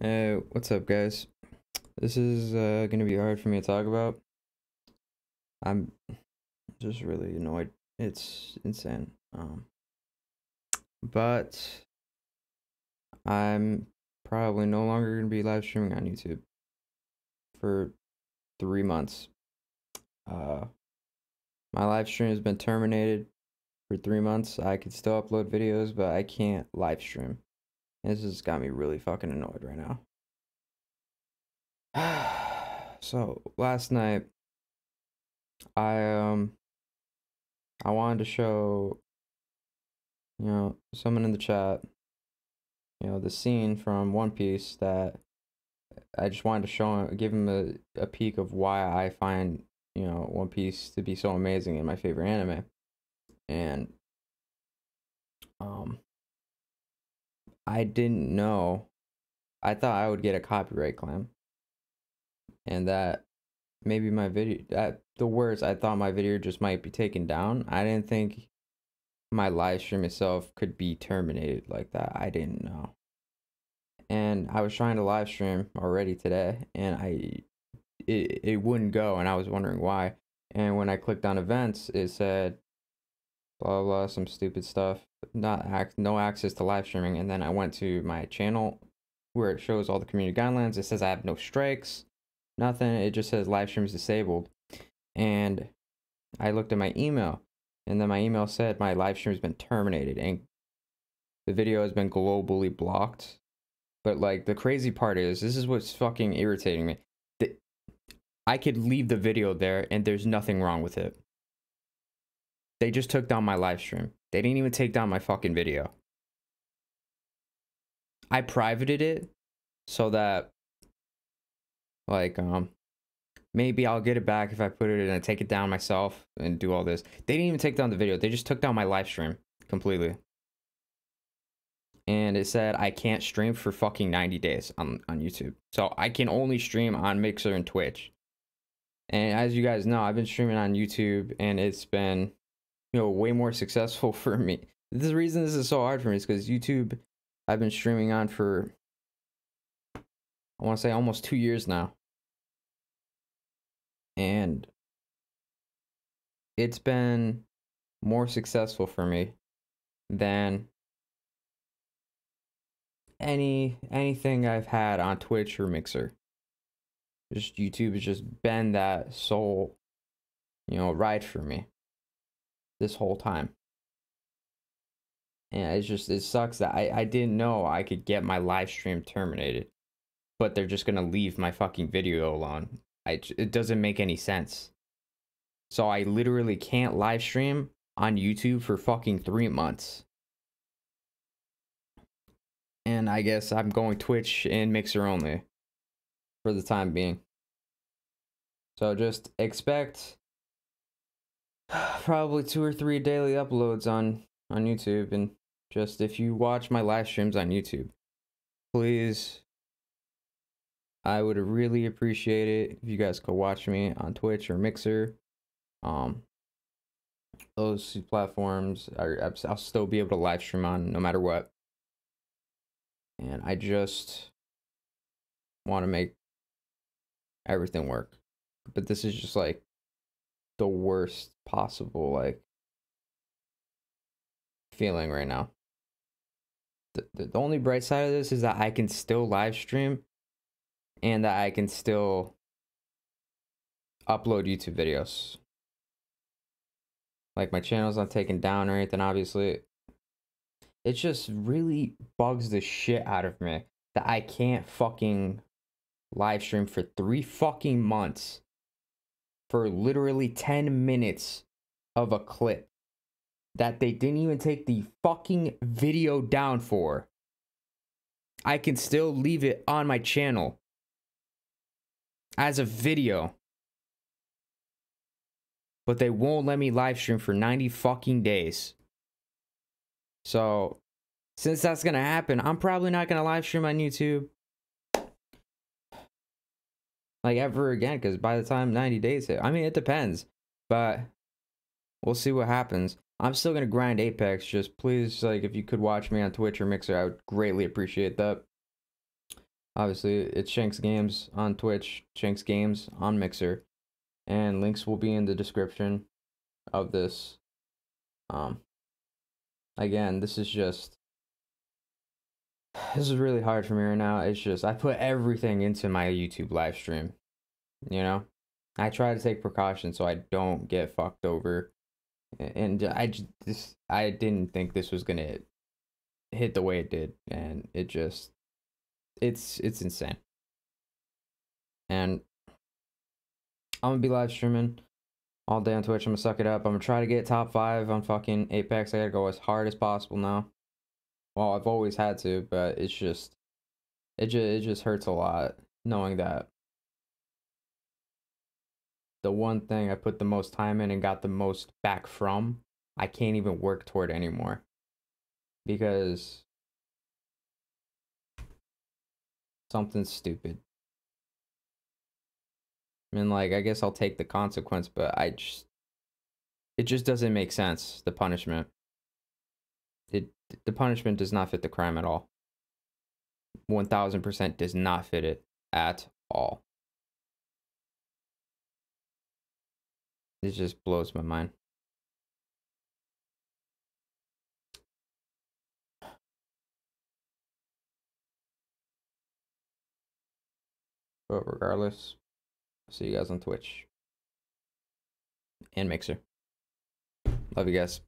Hey, what's up, guys? This is uh, gonna be hard for me to talk about. I'm just really annoyed. It's insane. Um, but I'm probably no longer gonna be live streaming on YouTube for three months. Uh, my live stream has been terminated for three months. I could still upload videos, but I can't live stream. This has got me really fucking annoyed right now. so last night, I um, I wanted to show, you know, someone in the chat, you know, the scene from One Piece that I just wanted to show him, give him a, a peek of why I find, you know, One Piece to be so amazing and my favorite anime. And um I didn't know. I thought I would get a copyright claim. And that maybe my video at the worst I thought my video just might be taken down. I didn't think my live stream itself could be terminated like that. I didn't know. And I was trying to live stream already today and I it, it wouldn't go and I was wondering why. And when I clicked on events, it said blah blah, some stupid stuff not no access to live streaming. And then i went to my channel where it shows all the community guidelines. It says i have no strikes nothing. It just says live streams disabled. And i looked at my email and then my email said my live stream has been terminated and the video has been globally blocked. But like the crazy part is this is what's fucking irritating me. The, i could leave the video there and there's nothing wrong with it they just took down my live stream they didn't even take down my fucking video. I privated it so that like um maybe I'll get it back if I put it in and take it down myself and do all this. They didn't even take down the video. They just took down my live stream completely. And it said I can't stream for fucking 90 days on, on YouTube. So I can only stream on Mixer and Twitch. And as you guys know, I've been streaming on YouTube and it's been you know way more successful for me. The reason this is so hard for me is because YouTube I've been streaming on for I want to say almost two years now. And it's been more successful for me than any anything I've had on Twitch or Mixer. Just YouTube has just been that sole, you know, ride for me this whole time. And it's just, it sucks that I, I didn't know I could get my live stream terminated, but they're just going to leave my fucking video alone. I, it doesn't make any sense. So I literally can't live stream on YouTube for fucking three months. And I guess I'm going Twitch and Mixer only for the time being. So just expect probably two or three daily uploads on on YouTube and just if you watch my live streams on YouTube, please I would really appreciate it if you guys could watch me on Twitch or Mixer. Um those platforms are I'll still be able to live stream on no matter what. And I just want to make everything work. But this is just like the worst possible like feeling right now. The, the, the only bright side of this is that I can still live stream and that I can still upload YouTube videos. Like my channel's not taken down or anything, obviously. It just really bugs the shit out of me that I can't fucking live stream for three fucking months for literally 10 minutes of a clip that they didn't even take the fucking video down for. I can still leave it on my channel as a video. But they won't let me live stream for 90 fucking days. So, since that's gonna happen, I'm probably not gonna live stream on YouTube like ever again because by the time 90 days hit i mean it depends but we'll see what happens i'm still gonna grind apex just please like if you could watch me on twitch or mixer i would greatly appreciate that Obviously, it's Shanks Games on Twitch, Shanks Games on Mixer, and links will be in the description of this. Um, again, this is just this is really hard for me right now. It's just I put everything into my YouTube live stream. You know, I try to take precautions so I don't get fucked over. And I just I didn't think this was gonna hit the way it did, and it just it's it's insane. And I'm gonna be live streaming all day on Twitch. I'm gonna suck it up. I'm gonna try to get top five on fucking Apex. I gotta go as hard as possible now. Well, I've always had to, but it's just it just it just hurts a lot knowing that the one thing I put the most time in and got the most back from, I can't even work toward anymore. Because something stupid. I mean, like, I guess I'll take the consequence, but I just, it just doesn't make sense, the punishment. The punishment does not fit the crime at all. 1000% does not fit it at all. It just blows my mind. But regardless, see you guys on Twitch and Mixer. Love you guys.